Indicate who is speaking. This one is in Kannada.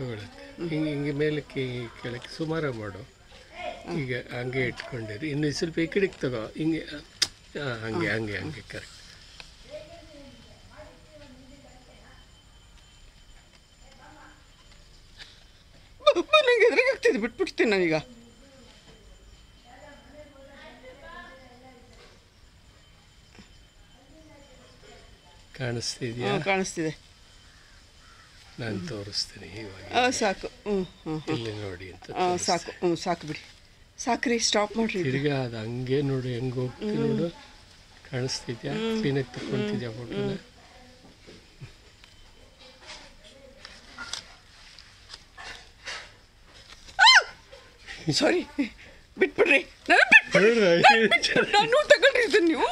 Speaker 1: ತಗೊಳುತ್ತೆ ಹಿಂಗೆ ಹಿಂಗೆ ಮೇಲಕ್ಕೆ ಕೆಳಕ್ಕೆ ಸುಮಾರು ಮಾಡು ಈಗ ಹಂಗೆ ಇಟ್ಕೊಂಡಿರಿ. ಇನ್ನು ಸ್ವಲ್ಪ ಈ ಕಡೆಗೆ ತಗೋ. ಹಿಂಗೆ ಹಾಂ ಹಂಗೆ ಹಂಗೆ ಹಂಗೆ ಕರೆಕ್ಟ್
Speaker 2: ನನಗೆ ಎದುರಿಗಾಗ್ತಿದೆ ಬಿಟ್ಬಿಡ್ತೀನಿ ನಾನೀಗ.
Speaker 1: ಕಾಣಿಸ್ತಿದ್ಯಾ?
Speaker 2: ಕಾಣಿಸ್ತಿದೆ.
Speaker 1: ನಾನು ತೋರಿಸ್ತೀನಿ ಇವಾಗ
Speaker 2: ಸಾಕು. ಹ್ಞೂ ಹ್ಞೂ
Speaker 1: ಇಲ್ಲಿ ನೋಡಿ ಅಂತ
Speaker 2: ಸಾಕು. ಹ್ಞೂ ಸಾಕು ಬಿಡಿ. ಸಾಕ್ರಿ ಸ್ಟಾಪ್ ಮಾಡಿರಿ.
Speaker 1: ತಿರ್ಗಾ ಅದು ಹಂಗೆ ನೋಡು ಹೆಂಗೆ ಹೋಗ್ತೀನಿ ನೋಡು. ಕಾಣಿಸ್ತಿದ್ಯಾ? ಕ್ಲೀನಾಗಿ ತಗೊಳ್ತಿದ್ಯಾ ಫೋಟೋನ
Speaker 2: ಸಾರಿ ಬಿಟ್ಬಿಡ್ರಿ. ನಾನು ತಗೊಂಡಿರ್ತೀನಿ ನೀವು.